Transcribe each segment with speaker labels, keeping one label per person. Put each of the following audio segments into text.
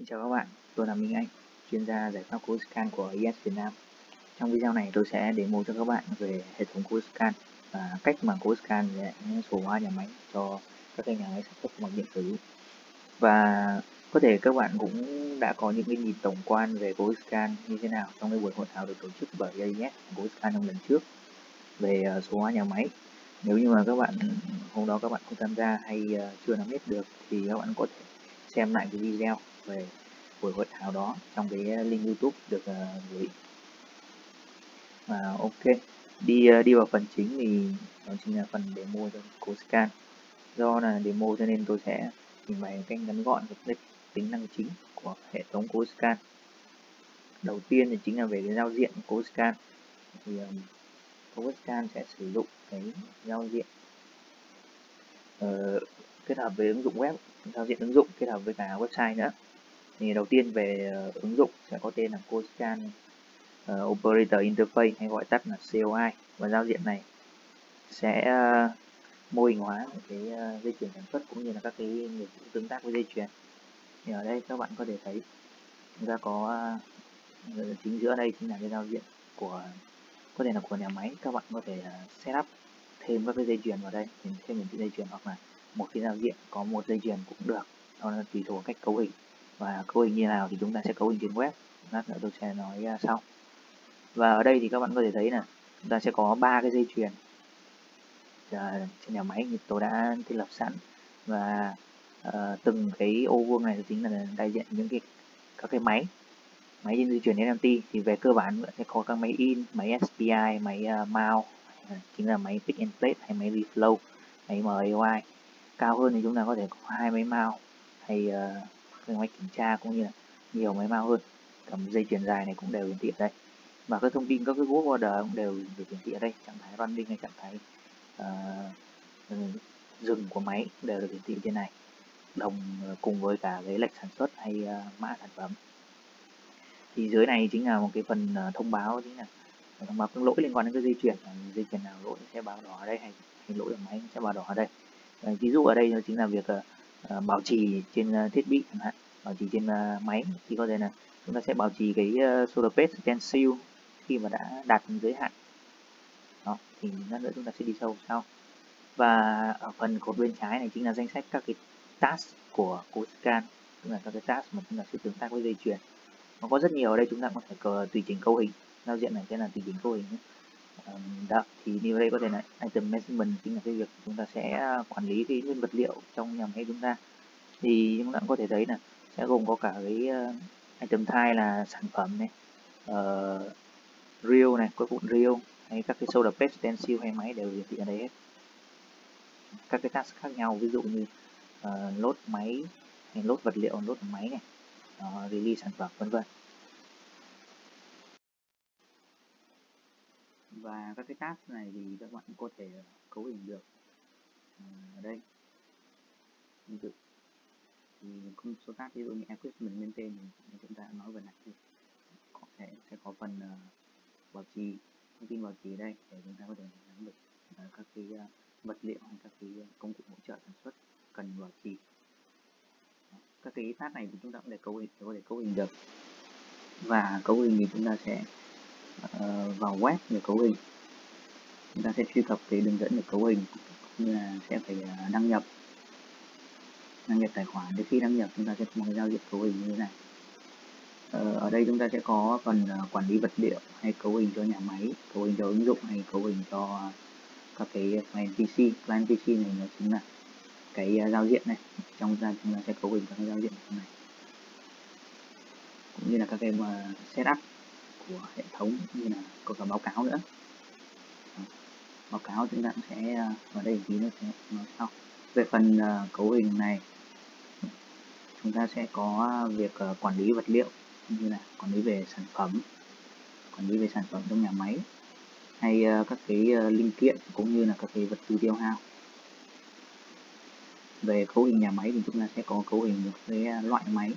Speaker 1: Xin chào các bạn, tôi là Minh Anh, chuyên gia giải pháp CoScan của IS Việt Nam. Trong video này tôi sẽ demo cho các bạn về hệ thống CoScan và cách mà CoScan sẽ số hóa nhà máy cho các cái nhà máy sản xuất bằng điện tử. Và có thể các bạn cũng đã có những cái nhìn tổng quan về CoScan như thế nào trong cái buổi hội thảo được tổ chức bởi IS CoScan trong lần trước về ờ, số hóa nhà máy. Nếu như mà các bạn hôm đó các bạn không tham gia hay ờ, chưa nắm biết được thì các bạn có thể xem lại cái video về buổi hội thảo đó trong cái ờ, link YouTube được uh, gửi. Và ok, đi uh, đi vào phần chính thì đó chính là phần demo cho CoScan. Do là demo cho nên tôi sẽ trình bày cách ngắn gọn các tính năng chính của hệ thống CoScan. Đầu tiên thì chính là về cái giao diện CoScan. Thì um, CoScan sẽ sử dụng cái giao diện uh, kết hợp với ứng dụng web, giao diện ứng dụng kết hợp với cả website nữa thì đầu tiên về ờ, ứng dụng sẽ có tên là CoScan ờ, Operator Interface hay gọi tắt là COI và giao diện này sẽ ờ, mô hình hóa cái dây chuyền sản xuất cũng như là các cái nghiệp vụ tương tác với dây chuyền. Thì ở đây các bạn có thể thấy chúng ta có chính giữa đây chính là cái giao diện của, có thể là của nhà máy. Các bạn có thể setup thêm các cái dây chuyền vào đây, thêm những cái dây chuyền hoặc là một cái giao diện có một dây chuyền cũng được. Đó là tùy thuộc cách cấu hình và cấu hình như nào thì chúng ta sẽ cấu hình trên web. Lát nữa tôi sẽ nói à, sau. Và ở đây thì các bạn có thể thấy là chúng ta sẽ có ba cái dây chuyền. À, trên nhà máy như tôi đã thiết lập sẵn. Và uh, từng cái ô vuông này chính là đại diện những cái các cái máy. Máy trên dây chuyền NMT thì về cơ bản sẽ có các máy in máy SPI máy uh, mount à, chính là máy pick and place hay máy reflow máy MAOI cao hơn thì chúng ta có thể có hai máy mount hay uh, kế máy kiểm tra cũng như là nhiều máy mau hơn. Cầm dây chuyền dài này cũng đều hiển thị ở đây. Và các thông tin các cái work order cũng đều được hiển thị ở đây. Trạng thái running hay trạng thái ờ, uh, dừng của máy đều được hiển thị trên này. Đồng ờ, cùng với cả cái lệnh sản xuất hay uh, mã sản phẩm. Thì dưới này chính là một cái phần uh, thông báo chính là thông báo các lỗi liên quan đến cái dây chuyền. Dây chuyền nào lỗi sẽ báo đỏ ở đây hay, hay lỗi ở máy sẽ báo đỏ ở đây. Ví dụ ở đây chính là việc uh, bảo trì trên thiết bị chẳng hạn bảo trì trên uh, máy thì có thể là chúng ta sẽ bảo trì cái uh, solar page stencil khi mà đã đạt giới hạn. Đó thì lát nữa chúng ta sẽ đi sâu sau. Và ở phần cột bên trái này chính là danh sách các cái task của code scan tức là các cái task mà chúng ta sẽ tương tác với dây chuyền. Nó có rất nhiều ở đây chúng ta có thể cờ, tùy chỉnh câu hình. Giao diện này sẽ là tùy chỉnh câu hình đó thì như đây có thể là item management chính là cái việc chúng ta sẽ à, quản lý cái nguyên vật liệu trong nhà máy chúng ta. Thì chúng ta cũng có thể thấy là sẽ gồm có cả cái uh, item type là sản phẩm này uh, reel này có cuộn reel hay các cái soda page stencil hay máy đều hiển thị ở đây hết các cái task khác nhau ví dụ như uh, lốt máy hay lốt vật liệu lốt máy này uh, release sản phẩm vân vân. Và các cái task này thì các bạn có thể cấu hình được ở đây. Ví dụ thì không số khác ví dụ như equipment maintain thì chúng ta nói vừa nãy thì có thể sẽ có phần uh, bảo trì thông tin bảo trì đây để chúng ta có thể nắm được uh, các cái uh, vật liệu hay các cái công cụ hỗ trợ sản xuất cần bảo trì các cái task này thì chúng ta cũng để cấu hình có thể cấu hình được. Và cấu hình thì chúng ta sẽ uh, vào web để cấu hình. Chúng ta sẽ truy cập cái đường dẫn để cấu hình như là sẽ phải uh, đăng nhập đăng nhập tài khoản để khi đăng nhập chúng ta sẽ có một cái giao diện cấu hình như thế này. Ờ, ở đây chúng ta sẽ có phần ờ, quản lý vật liệu hay cấu hình cho nhà máy, cấu hình cho ứng dụng hay cấu hình cho các cái client PC client PC này nó chính là cái ờ, giao diện này. Trong ra chúng ta sẽ cấu hình các cái giao diện này. Cũng như là các cái setup của hệ thống như là có cả báo cáo nữa. Báo cáo chúng ta sẽ ở đây tí nữa sẽ nói sau. Về phần cấu hình này chúng ta sẽ có à, việc à, quản lý vật liệu như là quản lý về sản phẩm quản lý về sản phẩm trong nhà máy hay à, các cái linh kiện cũng như là các cái vật tư tiêu hao. Về cấu hình nhà máy thì chúng ta sẽ có cấu hình một cái loại máy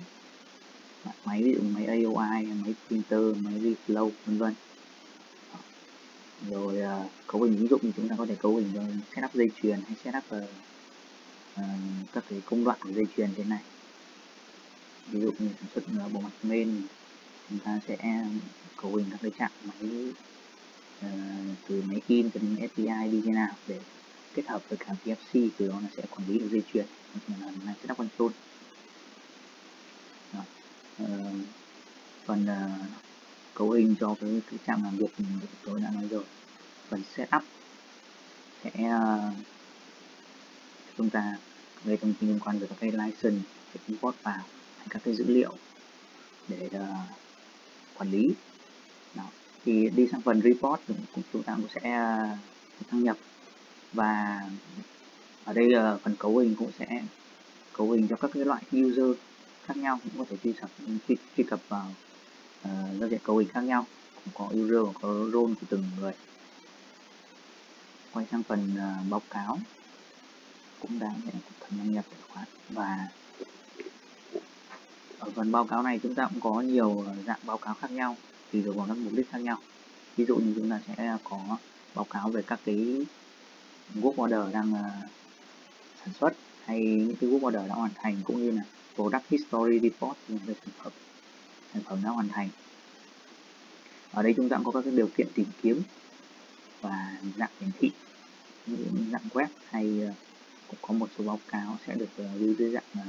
Speaker 1: máy ví dụ máy AOI máy printer máy reflow vân vân. Rồi cấu hình ứng dụng thì chúng ta có thể cấu hình cho setup dây chuyền hay setup uh, các cái công đoạn của dây chuyền thế này
Speaker 2: ví dụ như sản xuất bộ mặt main chúng ta sẽ uh, cấu hình các cái chạm máy uh, từ máy in cho đến SPI đi thế nào để kết hợp với cả PFC từ đó là sẽ quản lý được dây chuyền là này setup control. Uh, phần uh, cấu hình cho cái, cái trạm làm việc tôi đã nói rồi. Phần setup sẽ uh, chúng ta về thông tin liên quan về các cái license để import vào hay các cái dữ liệu để uh, quản lý. Đó. thì đi sang phần report cũng chúng ta cũng sẽ uh, đăng nhập. Và ở đây uh, phần cấu hình cũng sẽ cấu hình cho các cái loại user khác nhau cũng có thể truy cập truy, truy cập vào uh, giao diện cấu hình khác nhau. Cũng có user có role của từng người. Quay sang phần uh, báo cáo cũng đang phần đăng nhập tài khoản và ở phần báo cáo này chúng ta cũng có nhiều ờ, dạng báo cáo khác nhau tùy thuộc vào các mục đích khác nhau. Ví dụ như chúng ta sẽ có báo cáo về các cái work order đang uh, sản xuất hay những cái work order đã hoàn thành cũng như là product history report về sản phẩm sản phẩm đã hoàn thành. Ở đây chúng ta cũng có các cái điều kiện tìm kiếm và dạng hiển thị những dạng web hay uh, cũng có một số báo cáo sẽ được uh, lưu dưới dạng uh,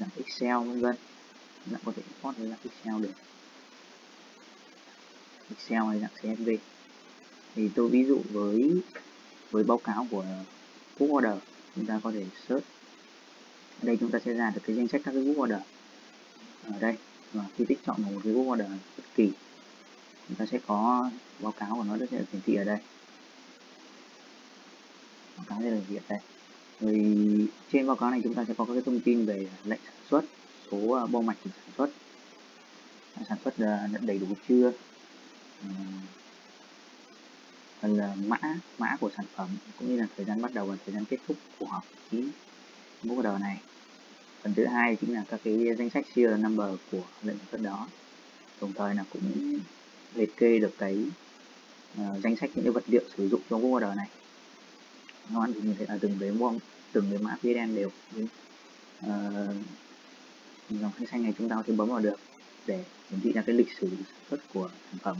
Speaker 2: dạng Excel vân vân. Dạng có thể import với dạng Excel được. Excel hay dạng CSV thì tôi ví dụ với với báo cáo của book order, chúng ta có thể search. Ở đây chúng ta sẽ ra được cái danh sách các cái book order. Ở đây, và khi tích chọn một cái book order bất kỳ, chúng ta sẽ có báo cáo của nó sẽ hiển thị ở đây. Báo cáo sẽ được hiện đây rồi trên báo cáo này chúng ta sẽ có các thông tin về lệnh sản xuất số à, bo mạch sản xuất. Sản xuất à, đầy đủ chưa? Phần là mã mã của sản phẩm cũng như là thời gian bắt đầu và thời gian kết thúc của học phí order này. Phần thứ hai chính là các cái danh sách serial number của lệnh sản xuất đó. Đồng thời là cũng liệt kê được cái uh, danh sách những cái vật liệu sử dụng trong order này nó ăn như thế là từng cái bom từng cái mã đen đều. Uh, dòng khách xanh này chúng ta có thể bấm vào được để hiển thị ra cái lịch sử sản xuất của sản phẩm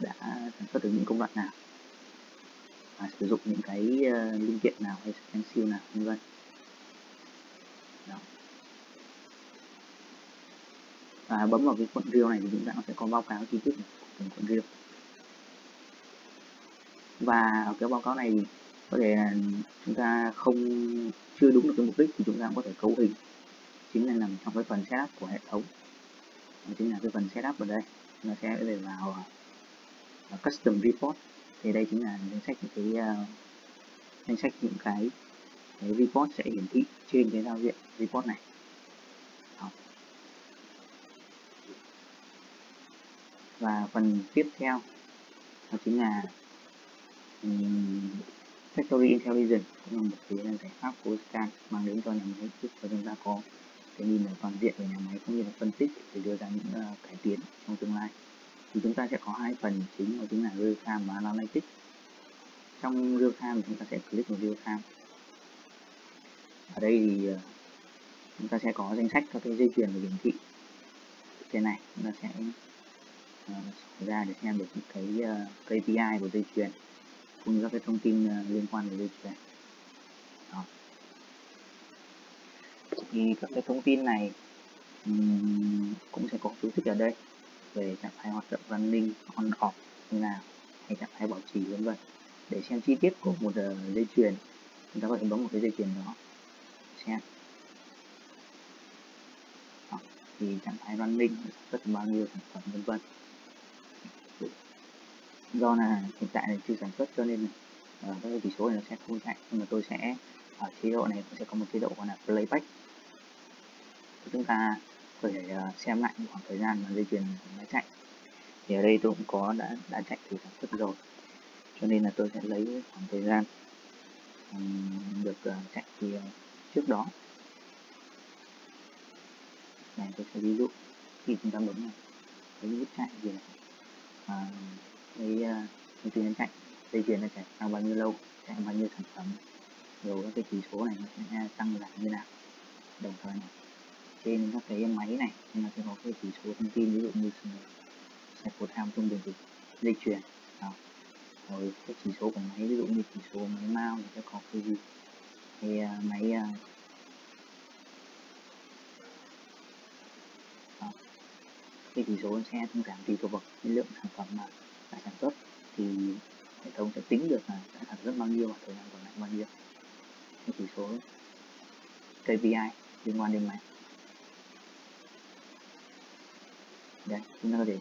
Speaker 2: đã sản xuất được những công đoạn nào. Và sử dụng những cái uh, linh kiện nào hay stencil nào vân vân. Và bấm vào cái cuộn reel này thì chúng ta sẽ có báo cáo chi tiết của từng cuộn reel và ở cái báo cáo này có thể là chúng ta không chưa đúng được cái mục đích thì chúng ta cũng có thể cấu hình. Chính là nằm trong cái phần setup của hệ thống. Đó chính là cái phần setup ở đây. Nó sẽ để vào uh, custom report. Thì đây chính là danh sách những cái uh, danh sách những cái, cái report sẽ hiển thị trên cái giao diện report này. Đó. và phần tiếp theo đó chính là um, Factory Intelligence cũng là một cái giải pháp của Scan mang đến cho nhà máy giúp cho chúng ta có cái nhìn ở toàn diện về nhà máy cũng như là phân tích để đưa ra những uh, cải tiến trong tương lai. Thì chúng ta sẽ có hai phần chính đó chính là real time và analytics. Trong real time chúng ta sẽ click vào real time. Ở đây thì uh, chúng ta sẽ có danh sách các cái dây chuyền và hiển thị. Trên này chúng ta sẽ uh, ra để xem được những cái uh, KPI của dây chuyền cũng như các cái thông tin à, liên quan đến lịch này Đó. thì các cái thông tin này um, cũng sẽ có chú thích ở đây về trạng thái hoạt động running on off như nào hay trạng thái bảo trì vân vân để xem chi tiết của một uh, dây chuyền chúng ta có thể bấm một cái dây chuyền đó xem đó. thì trạng thái running rất bao nhiêu sản phẩm vân vân do là hiện tại là chưa sản xuất cho nên là ờ, các chỉ số này nó sẽ không chạy. Nhưng mà tôi sẽ, ở chế độ này sẽ có một chế độ gọi là playback. Chúng ta có thể ờ, xem lại khoảng thời gian mà dây chuyền nó chạy. Thì ở đây tôi cũng có đã đã chạy thử sản xuất rồi. Cho nên là tôi sẽ lấy khoảng thời gian được ờ, chạy thì trước đó. Này tôi sẽ ví dụ, khi chúng ta bấm này cái nút chạy gì này cái ờ, thông tin nó chạy dây chuyền nó chạy sau bao nhiêu lâu chạy bao nhiêu sản phẩm rồi các cái chỉ số này nó sẽ tăng giảm như nào đồng thời này trên các cái máy này nó sẽ có cái chỉ số thông tin ví dụ như sạc của tham trung bình thì dây chuyền đó. rồi cái chỉ số của máy ví dụ như chỉ số máy mao thì sẽ có cái gì cái uh, máy uh, đó. cái chỉ số sẽ thông cảm tùy thuộc vào cái lượng sản phẩm mà đã sản xuất thì hệ thống sẽ tính được là đã sản xuất bao nhiêu và thời gian còn lại bao nhiêu. Cái chỉ số KPI liên quan đến máy. Đây chúng ta có thể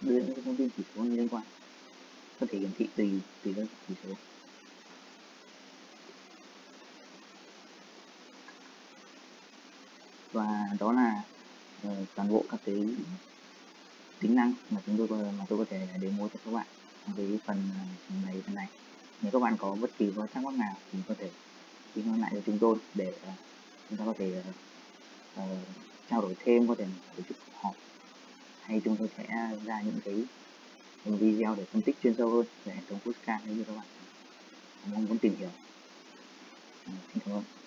Speaker 2: đưa những thông tin chỉ số liên quan. Có thể hiển thị tùy tùy các chỉ số. Và đó là uh, toàn bộ các cái tính năng mà chúng tôi mà tôi có thể demo cho các bạn trong cái à, phần này phần này nếu các bạn có bất kỳ có thắc mắc nào thì có thể ghi lại cho chúng tôi để à, chúng ta có thể uh, trao đổi thêm có thể tổ chức họp hay chúng tôi sẽ ra những cái video để phân tích chuyên sâu hơn về hệ thống Fusca nếu như các bạn mong muốn tìm hiểu. Xin cảm ơn.